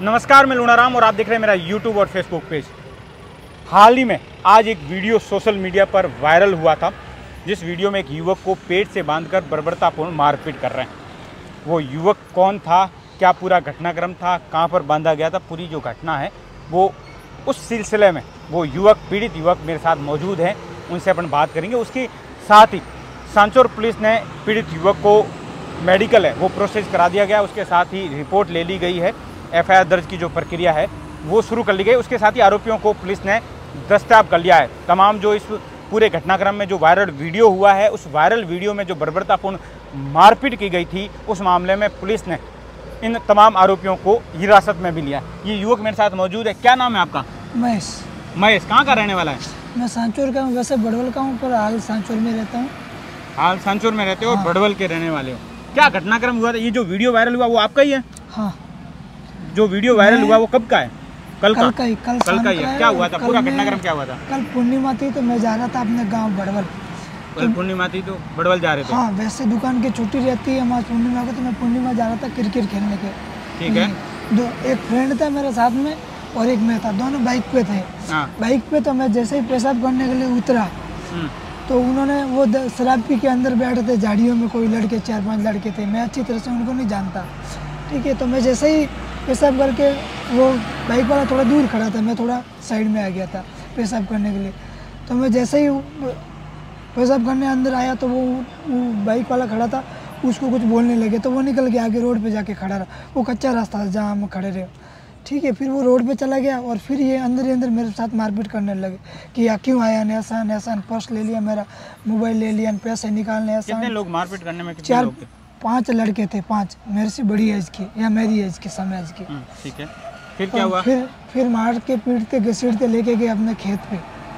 नमस्कार, मैं लूणाराम और आप देख रहे हैं मेरा यूट्यूब और फेसबुक पेज हाल ही में आज एक वीडियो सोशल मीडिया पर वायरल हुआ था, जिस वीडियो में एक युवक को पेट से बांधकर बर्बरतापूर्ण मारपीट कर रहे हैं। वो युवक कौन था, क्या पूरा घटनाक्रम था, कहाँ पर बांधा गया था, पूरी जो घटना है, वो उस सिलसिले में वो युवक, पीड़ित युवक मेरे साथ मौजूद हैं, उनसे अपन बात करेंगे। उसके साथ ही सांचौर पुलिस ने पीड़ित युवक को मेडिकल है, वो प्रोसेस करा दिया गया, उसके साथ ही रिपोर्ट ले ली गई है। एफआईआर दर्ज की जो प्रक्रिया है वो शुरू कर ली गई। उसके साथ ही आरोपियों को पुलिस ने दस्ताब कर लिया है। तमाम जो इस पूरे घटनाक्रम में जो वायरल वीडियो हुआ है उस वायरल वीडियो में जो बर्बरतापूर्ण मारपीट की गई थी उस मामले में पुलिस ने इन तमाम आरोपियों को हिरासत में भी लिया। ये युवक मेरे साथ मौजूद है। क्या नाम है आपका? महेश। महेश कहाँ का रहने वाला है? मैं सांचौर का हूँ वैसे बड़वल का हूँ पर हाल सांचौर में रहता हूँ। हाल सांचौर में रहते हो और हाँ। बड़वल के रहने वाले हो। क्या घटनाक्रम हुआ था? ये जो वीडियो वायरल हुआ वो आपका ही है? हाँ। जो वीडियो वायरल हुआ वो कब का है? कल का? कल का ही कल कल का ही है। है क्या हुआ था? पूरा घटनाक्रम क्या हुआ था? कल पूर्णिमा थी तो मैं जा रहा था अपने गाँव बड़वल। कल पूर्णिमा थी तो बड़वल जा रहे थे? हाँ वैसे दुकान की छुट्टी रहती है हमारे पूर्णिमा को तो मैं पूर्णिमा जा रहा था क्रिकेट खेलने के। ठीक है। दो एक फ्रेंड था मेरे साथ में और एक मैं था दोनों बाइक पे थे। हाँ। बाइक पे तो मैं जैसे ही पेशाब करने के लिए उतरा हम्म, तो उन्होंने वो शराब पी के अंदर बैठे थे झाड़ियों में कोई लड़के चार पाँच लड़के थे। मैं अच्छी तरह से उनको नहीं जानता। ठीक है तो मैं जैसे ही पेशाब करके वो बाइक वाला थोड़ा दूर खड़ा था मैं थोड़ा साइड में आ गया था पेशाब करने के लिए। तो मैं जैसे ही पेशाब करने अंदर आया तो वो, वो बाइक वाला खड़ा था उसको कुछ बोलने लगे तो वो निकल के आगे रोड पे जाके खड़ा रहा। वो कच्चा रास्ता था जहाँ हम खड़े रहे। ठीक है फिर वो रोड पे चला गया और फिर ये अंदर ही अंदर मेरे साथ मारपीट करने लगे कि या क्यों आया ऐसा ऐसा पर्स ले लिया मेरा मोबाइल ले लिया पैसे निकालने कितने लोग मारपीट करने में कितने चार लोग पाँच लड़के थे पाँच। मेरे से बड़ी एज के या मेरी एज के समय एज के। हम्म, ठीक है। फिर क्या हुआ? फिर फिर मार के पीटते घसीटते लेके गए अपने खेत पे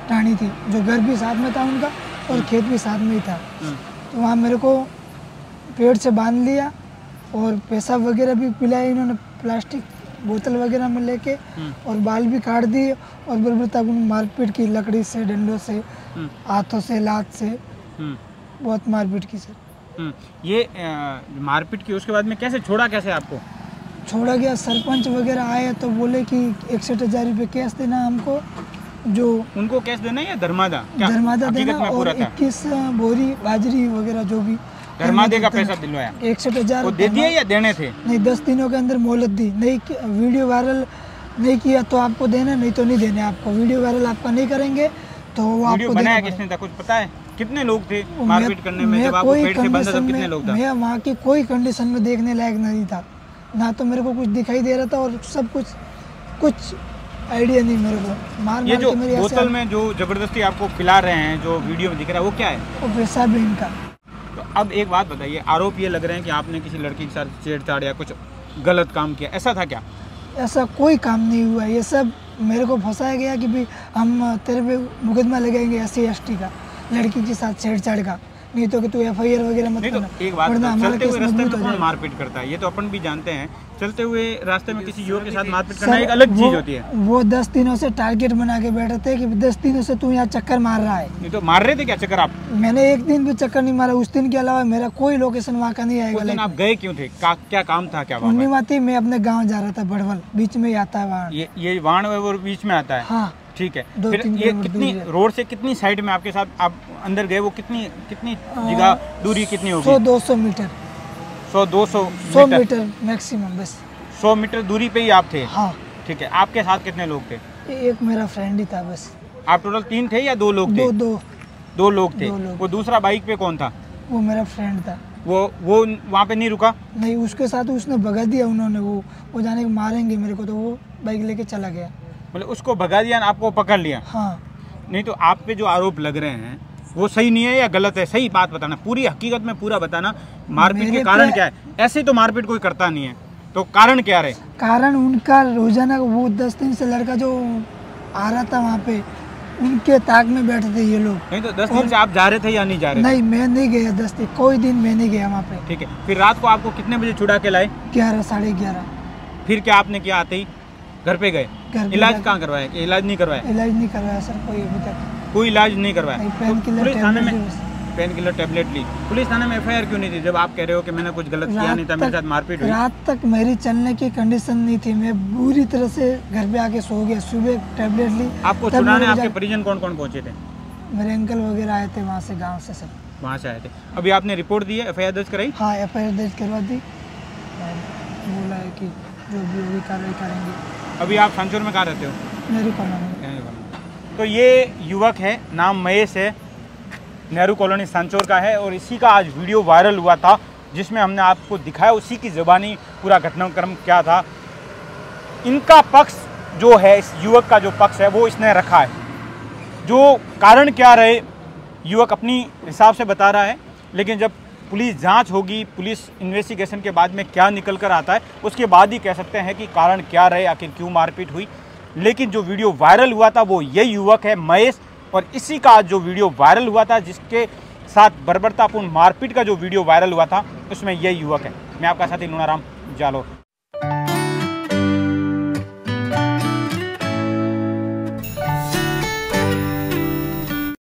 टाणी थी जो घर भी साथ में था उनका और खेत भी साथ में ही था। हम्म, तो वहाँ मेरे को पेड़ से बाँध लिया और पेशाब वगैरह भी पिलाया इन्होंने प्लास्टिक बोतल वगैरह में लेके हम्म। और बाल भी काट दिए और बरबरता मारपीट की लकड़ी से डंडों से हम्म, हाथों से लात से हम्म, बहुत मारपीट की सर। हम्म। ये मारपीट की उसके बाद में कैसे छोड़ा कैसे आपको? छोड़ा गया सरपंच वगैरह आए तो बोले कि इकसठ हज़ार रुपये कैश देना हमको जो उनको कैश देना है या धर्मादा धर्मादा देना और इक्कीस बोरी बाजरी वगैरह जो भी धर्मादे का पैसा दिलवाया? इकसठ हज़ार दे दिए या देने थे? नहीं दस दिनों के अंदर मोहलत दी। नहीं वीडियो वायरल नहीं किया तो आपको देना नहीं तो नहीं देने आपको। वीडियो वायरल आपका नहीं करेंगे तो वो आपको बनाया किसने था कुछ पता है? कितने लोग थे मारपीट करने में? जब आपको पेट से बंधा कंडीशन तब कितने लोग था? मैं वहाँ की कोई कंडीशन में देखने लायक नहीं था। ना तो मेरे को कुछ दिखाई दे रहा था और सब कुछ कुछ आइडिया नहीं मेरे को। मार ये जो बोतल में जो ज़बरदस्ती आपको पिला रहे हैं जो वीडियो में दिख रहा है वो क्या है? वो पेशाब है इनका। तो अब एक बात बताइए आरोप ये लग रहे हैं कि आपने किसी लड़की के साथ छेड़छाड़ या कुछ गलत काम किया। ऐसा था क्या? ऐसा कोई काम नहीं हुआ। ये सब मेरे को फंसाया गया कि भाई हम तेरे पे मुकदमा लगाएँगे एस सी का। लड़की के साथ छेड़छाड़ का। नहीं तो कि तू एफ़ आई आर वगैरह मत तो एक बात हमारा चलते हुए रास्ते में कौन मारपीट करता है? ये तो अपन भी जानते हैं। चलते हुए रास्ते में किसी युवक के साथ मारपीट करना एक अलग वो- चीज़ होती है। वो दस दिनों से टारगेट बना के बैठे थे कि दस दिनों से तू यहाँ चक्कर मार रहा है। नहीं तो मार रहे थे क्या चक्कर आप? मैंने एक दिन भी चक्कर नहीं मारा उस दिन के अलावा मेरा कोई लोकेशन वहाँ का नहीं आएगा आप गए क्यों थे? क्या काम था क्या? पूर्णिमा थी मैं अपने गाँव जा रहा था बड़वल बीच में ही आता है वहाँ ये ये वाण बीच में आता है? हाँ। ठीक है। फिर ये कितनी रोड से कितनी साइड में आपके साथ आप अंदर गए वो कितनी कितनी जगह दूरी कितनी सौ होगी दो सौ मीटर। सौ दो सौ सौ मीटर। मीटर मैक्सिमम बस। सौ मीटर दूरी पे ही आप थे? हाँ। ठीक है आपके साथ कितने लोग थे? एक मेरा फ्रेंड ही था बस। आप टोटल तीन थे या दो लोग थे? दो दो। दो लोग थे। दो लोग। वो दूसरा बाइक पे कौन था? वो मेरा फ्रेंड था। वो वो वहाँ पे नहीं रुका? नहीं उसके साथ उसने भगा दिया उन्होंने वो वो जाने मारेंगे मेरे को तो वो बाइक लेके चला गया। मतलब उसको भगा दिया आपको पकड़ लिया। हाँ। नहीं तो आप पे जो आरोप लग रहे हैं वो सही नहीं है या गलत है? सही बात बताना पूरी हकीकत में पूरा बताना मारपीट के कारण क्या है? ऐसे तो मारपीट कोई करता नहीं है। तो कारण क्या रहे? कारण उनका रोज़ाना वो दस दिन से लड़का जो आ रहा था वहाँ पे उनके ताक में बैठे थे ये लोग। नहीं तो दस दिन से आप जा रहे थे या नहीं जा रहे नहीं मैं नहीं गया दस दिन कोई दिन मैं नहीं गया वहाँ पे। ठीक है फिर रात को आपको कितने बजे छुड़ा के लाए? ग्यारह साढ़े ग्यारह। फिर क्या आपने किया आते ही? घर पे गए। घर इलाज कहाँ करवाया? कि इलाज नहीं करवाया? इलाज नहीं करवाया सर कोई अभी तक। कोई इलाज नहीं करवाया? पेन किलर पुलिस थाने में पेन किलर टेबलेट ली। पुलिस थाने में एफआईआर क्यों नहीं थी? जब आप कह रहे हो कि मैंने कुछ गलत किया नहीं था मेरे साथ मारपीट हुई। रात तक मेरी चलने की कंडीशन नहीं थी। मैं बुरी तरह से घर पे आके सो गया। सुबह टेबलेट ली। आपको मेरे आपके परिजन कौन कौन पहुँचे थे? मेरे अंकल वगैरह आए थे वहाँ से गाँव से सब वहाँ से आए थे। अभी आपने रिपोर्ट दी है? एफ़ दर्ज कराई? हाँ एफ़ दर्ज करवा दी। बोला है कि जो भी होगी कार्रवाई करेंगे। अभी आप सांचौर में कहाँ रहते हो? नेहरू कॉलोनी। तो ये युवक है नाम महेश है नेहरू कॉलोनी सांचौर का है और इसी का आज वीडियो वायरल हुआ था जिसमें हमने आपको दिखाया उसी की ज़बानी पूरा घटनाक्रम क्या था। इनका पक्ष जो है इस युवक का जो पक्ष है वो इसने रखा है। जो कारण क्या रहे युवक अपनी हिसाब से बता रहा है लेकिन जब पुलिस जाँच होगी, पुलिस इन्वेस्टिगेशन के बाद में क्या निकल कर आता है, उसके बाद ही कह सकते हैं कि कारण क्या रहे, आखिर क्यों मारपीट हुई। लेकिन जो वीडियो वायरल हुआ था, वो ये युवक है, महेश, और इसी का जो वीडियो वायरल हुआ था, जिसके साथ बर्बरतापूर्ण मारपीट का जो वीडियो वायरल हुआ था, उसमें यह युवक है। मैं आपका साथी लूणाराम जालोर।